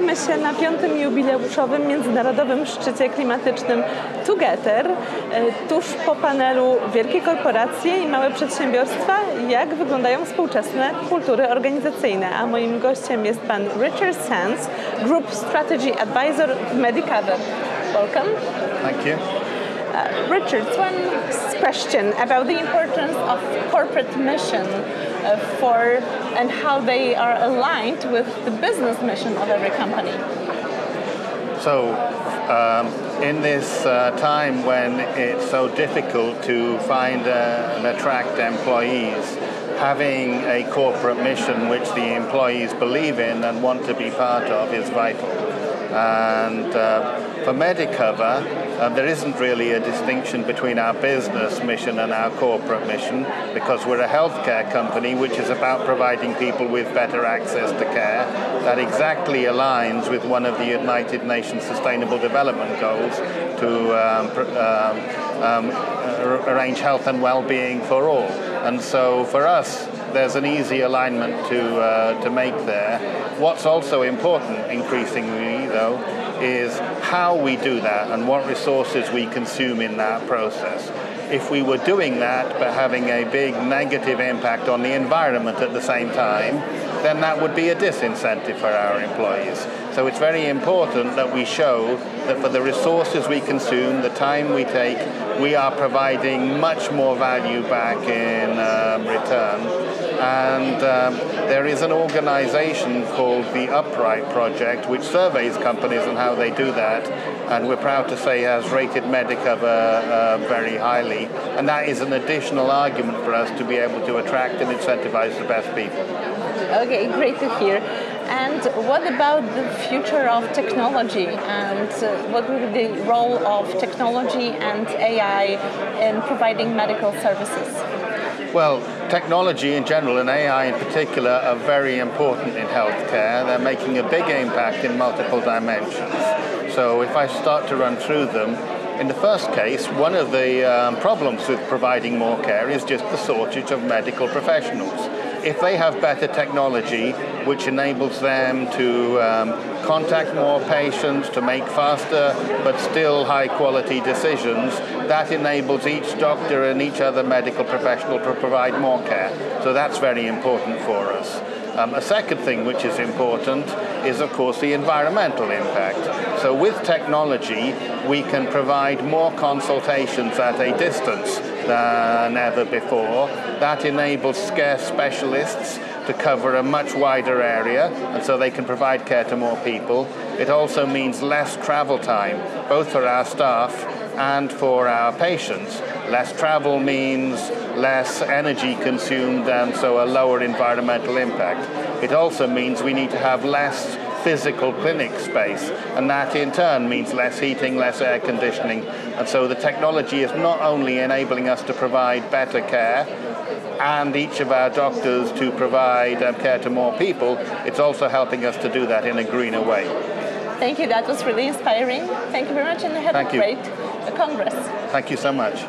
Spotykamy się na piątym jubileuszowym międzynarodowym szczycie klimatycznym Together. E, tuż po panelu Wielkie korporacje i małe przedsiębiorstwa, jak wyglądają współczesne kultury organizacyjne. A moim gościem jest pan Richard Sands, Group Strategy Advisor w Medicover. Welcome. Thank you. Uh, Richard, one question about the importance of corporate mission for and how they are aligned with the business mission of every company. So, um, in this uh, time when it's so difficult to find uh, and attract employees, having a corporate mission which the employees believe in and want to be part of is vital. And uh, for Medicover, there isn't really a distinction between our business mission and our corporate mission because we're a healthcare company which is about providing people with better access to care. That exactly aligns with one of the United Nations Sustainable Development Goals to um, um, um arrange health and well-being for all. And so for us, there's an easy alignment to, uh, to make there. What's also important increasingly, though, is how we do that and what resources we consume in that process. If we were doing that but having a big negative impact on the environment at the same time, then that would be a disincentive for our employees. So it's very important that we show that for the resources we consume, the time we take, we are providing much more value back in um, return. And um, there is an organization called the Upright Project, which surveys companies and how they do that. And we're proud to say has rated Medicover uh, very highly. And that is an additional argument for us to be able to attract and incentivize the best people. Okay, great to hear. And what about the future of technology and uh, what will be the role of technology and AI in providing medical services? Well, technology in general and AI in particular are very important in healthcare. They're making a big impact in multiple dimensions. So if I start to run through them, in the first case, one of the um, problems with providing more care is just the shortage of medical professionals if they have better technology which enables them to um, contact more patients, to make faster but still high quality decisions, that enables each doctor and each other medical professional to provide more care. So that's very important for us. Um, a second thing which is important is, of course, the environmental impact. So with technology, we can provide more consultations at a distance than ever before. That enables scarce specialists to cover a much wider area, and so they can provide care to more people. It also means less travel time, both for our staff and for our patients. Less travel means less energy consumed and so a lower environmental impact. It also means we need to have less physical clinic space, and that in turn means less heating, less air conditioning. And so the technology is not only enabling us to provide better care and each of our doctors to provide um, care to more people, it's also helping us to do that in a greener way. Thank you. That was really inspiring. Thank you very much, and have Thank a great Congress. Thank you so much.